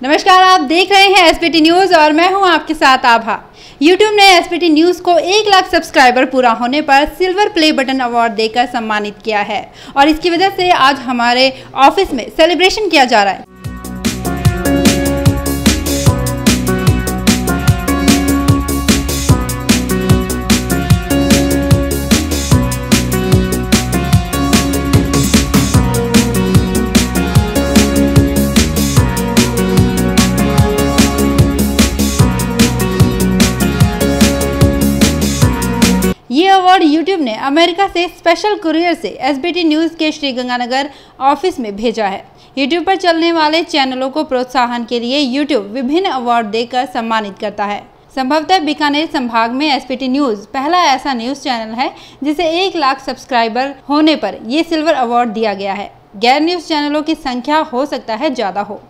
नमस्कार, आप देख रहे हैं एसपीटी न्यूज़ और मैं हूँ आपके साथ आभा। यूट्यूब ने एसपीटी न्यूज़ को एक लाख सब्सक्राइबर पूरा होने पर सिल्वर प्ले बटन अवार्ड देकर सम्मानित किया है। और इसकी वजह से आज हमारे ऑफ़िस में सेलिब्रेशन किया जा रहा है। ये अवार्ड यूट्यूब ने अमेरिका से स्पेशल कुरियर से एस न्यूज़ के श्रीगंगानगर ऑफ़िस में भेजा है। यूट्यूब पर चलने वाले चैनलों को प्रोत्साहन के लिए यूट्यूब विभिन्न अवार्ड देकर सम्मानित करता है। संभवतः बीकानेर संभाग में एस न्यूज़ पहला ऐसा न्यूज़ चैनल है, जिसे एक लाख सब्सक्राइबर होने पर ये सिल्वर अवार्ड दिया गया है। गैर न्यूज़ चैनलों की संख्या हो सकता है ज़्यादा हो।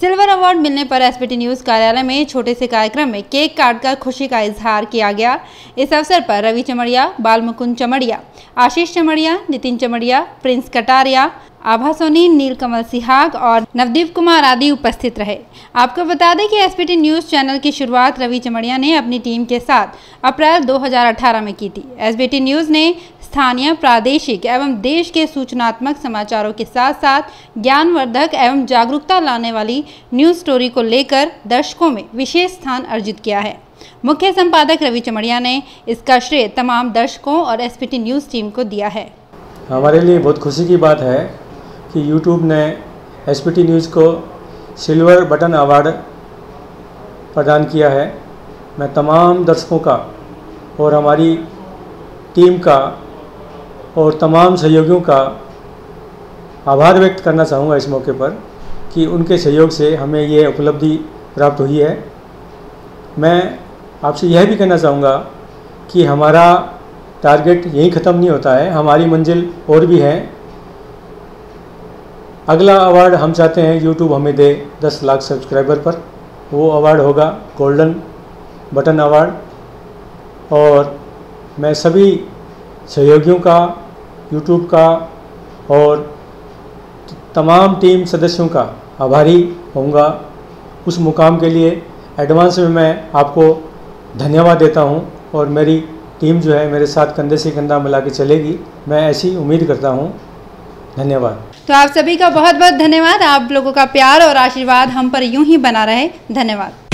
सिल्वर अवार्ड मिलने पर एसपीटी न्यूज़ कार्यालय में छोटे से कार्यक्रम में केक काटकर खुशी का इजहार किया गया। इस अवसर पर रवि चमड़िया बाल मुकुंद चमड़िया, आशीष चमड़िया, नितिन चमड़िया, प्रिंस कटारिया, आभा सोनी, नीलकमल सिहाग और नवदीप कुमार आदि उपस्थित रहे। आपको बता दें कि एसपीटी न्यूज़ चैनल की शुरुआत रवि चमड़िया ने अपनी टीम के साथ अप्रैल 2018 में की थी। एसबीटी न्यूज़ ने स्थानीय, प्रादेशिक एवं देश के सूचनात्मक समाचारों के साथ साथ ज्ञानवर्धक एवं जागरूकता लाने वाली न्यूज़ स्टोरी को लेकर दर्शकों में विशेष स्थान अर्जित किया है। मुख्य संपादक रवि चमड़िया ने इसका श्रेय तमाम दर्शकों और एसपीटी न्यूज़ टीम को दिया है। हमारे लिए बहुत खुशी की बात है कि यूट्यूब ने एसपीटी न्यूज़ को सिल्वर बटन अवार्ड प्रदान किया है। मैं तमाम दर्शकों का और हमारी टीम का और तमाम सहयोगियों का आभार व्यक्त करना चाहूँगा इस मौके पर कि उनके सहयोग से हमें ये उपलब्धि प्राप्त हुई है। मैं आपसे यह भी कहना चाहूँगा कि हमारा टारगेट यहीं ख़त्म नहीं होता है, हमारी मंजिल और भी है। अगला अवार्ड हम चाहते हैं यूट्यूब हमें दे 10 लाख सब्सक्राइबर पर। वो अवार्ड होगा गोल्डन बटन अवार्ड। और मैं सभी सहयोगियों का यूट्यूब का और तमाम टीम सदस्यों का आभारी होऊँगा। उस मुकाम के लिए एडवांस में मैं आपको धन्यवाद देता हूँ और मेरी टीम जो है मेरे साथ कंधे से कंधा मिला के चलेगी। मैं ऐसी उम्मीद करता हूँ। धन्यवाद। तो आप सभी का बहुत बहुत धन्यवाद। आप लोगों का प्यार और आशीर्वाद हम पर यूँ ही बना रहे। धन्यवाद।